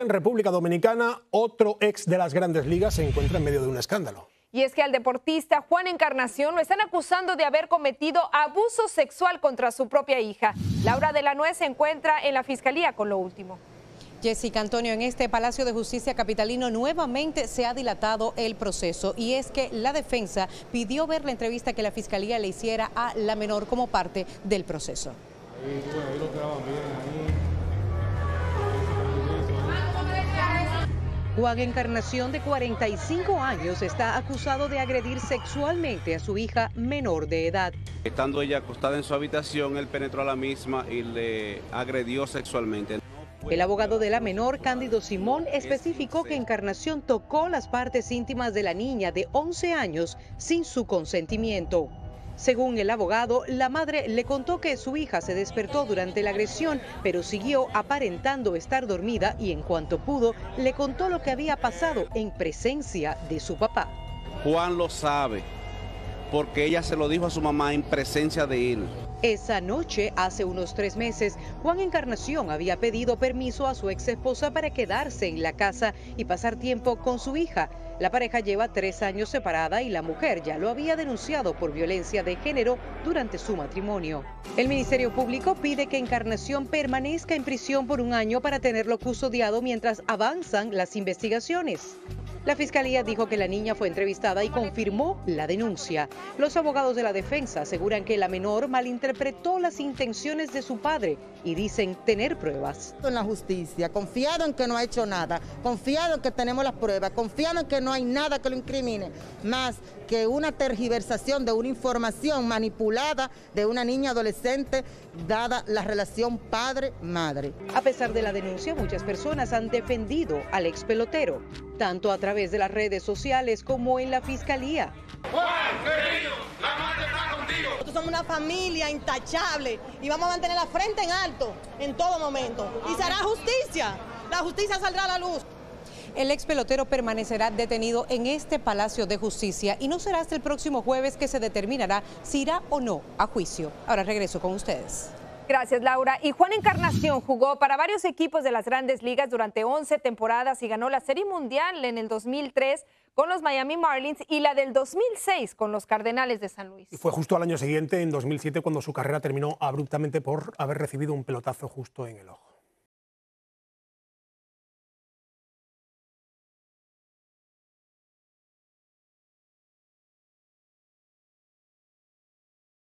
En República Dominicana, otro ex de las grandes ligas se encuentra en medio de un escándalo. Y es que al deportista Juan Encarnación lo están acusando de haber cometido abuso sexual contra su propia hija. Laura de la Nuez se encuentra en la fiscalía con lo último. Jessica Antonio, en este Palacio de Justicia Capitalino nuevamente se ha dilatado el proceso y es que la defensa pidió ver la entrevista que la fiscalía le hiciera a la menor como parte del proceso. Juan Encarnación, de 45 años, está acusado de agredir sexualmente a su hija menor de edad. Estando ella acostada en su habitación, él penetró a la misma y le agredió sexualmente. El abogado de la menor, Cándido Simón, especificó que Encarnación tocó las partes íntimas de la niña de 11 años sin su consentimiento. Según el abogado, la madre le contó que su hija se despertó durante la agresión, pero siguió aparentando estar dormida y en cuanto pudo, le contó lo que había pasado en presencia de su papá. Juan lo sabe, porque ella se lo dijo a su mamá en presencia de él. Esa noche, hace unos tres meses, Juan Encarnación había pedido permiso a su ex esposa para quedarse en la casa y pasar tiempo con su hija. La pareja lleva tres años separada y la mujer ya lo había denunciado por violencia de género durante su matrimonio. El Ministerio Público pide que Encarnación permanezca en prisión por un año para tenerlo custodiado mientras avanzan las investigaciones. La fiscalía dijo que la niña fue entrevistada y confirmó la denuncia. Los abogados de la defensa aseguran que la menor malinterpretó las intenciones de su padre y dicen tener pruebas. En la justicia, confiado en que no ha hecho nada, confiado en que tenemos las pruebas, confiado en que no hay nada que lo incrimine, más que una tergiversación de una información manipulada de una niña adolescente dada la relación padre-madre. A pesar de la denuncia, muchas personas han defendido al ex pelotero, tanto a través de las redes sociales como en la fiscalía. Nosotros somos una familia intachable y vamos a mantener la frente en alto en todo momento. Y será justicia. La justicia saldrá a la luz. El ex pelotero permanecerá detenido en este Palacio de Justicia y no será hasta el próximo jueves que se determinará si irá o no a juicio. Ahora regreso con ustedes. Gracias, Laura. Y Juan Encarnación jugó para varios equipos de las grandes ligas durante 11 temporadas y ganó la Serie Mundial en el 2003 con los Miami Marlins y la del 2006 con los Cardenales de San Luis. Y fue justo al año siguiente, en 2007, cuando su carrera terminó abruptamente por haber recibido un pelotazo justo en el ojo.